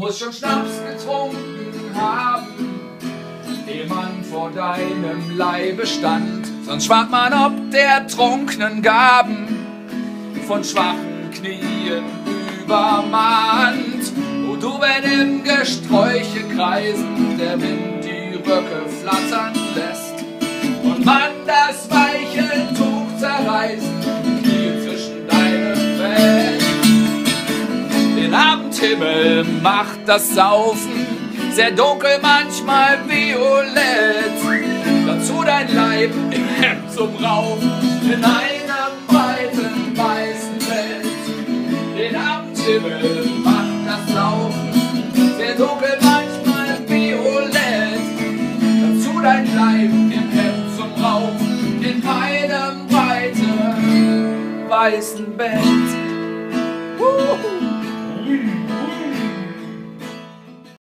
Muss schon Schnaps getrunken haben, ehe man vor deinem Leibe stand. Sonst schwant man ob der trunkenen Gaben, von schwachen Knien übermannt. Wo du, wenn im Gesträuche kreisen, der Wind die Röcke flattern lässt und man das weiche Tuch zerreißen, Abendhimmel macht das Saufen sehr dunkel, manchmal violett. Dazu dein Leib im Hemd zum Raufen in einer breiten weißen Welt. Den Abendhimmel macht das Laufen sehr dunkel, manchmal violett. Dazu dein Leib im Hemd zum Raufen in einem breiten weißen